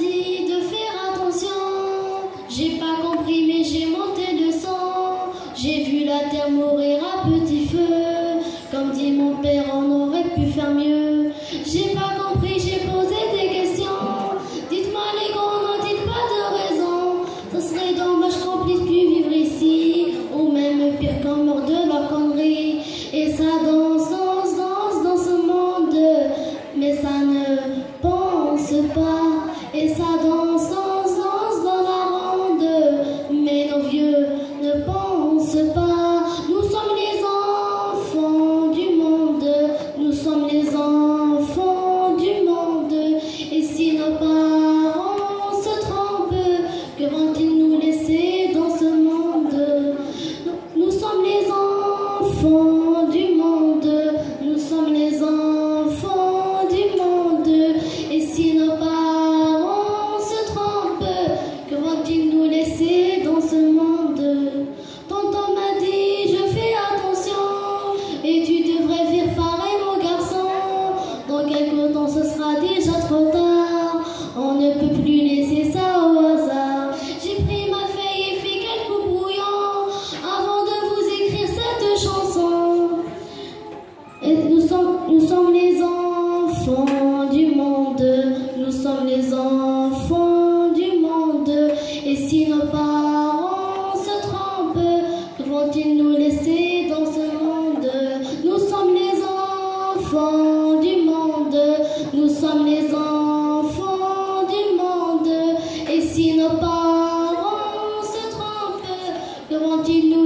de faire attention. J'ai pas compris, mais j'ai monté le sang. J'ai vu la terre mourir à petit. Nous sommes les enfants du monde. Et si nos parents se trompent, que vont-ils nous laisser dans ce monde? Nous sommes les enfants du monde. enfants du monde, nous sommes les enfants du monde. Et si nos parents se trompent, que vont-ils nous laisser dans ce monde? Nous sommes les enfants du monde, nous sommes les enfants du monde. Et si nos parents se trompent, que vont-ils nous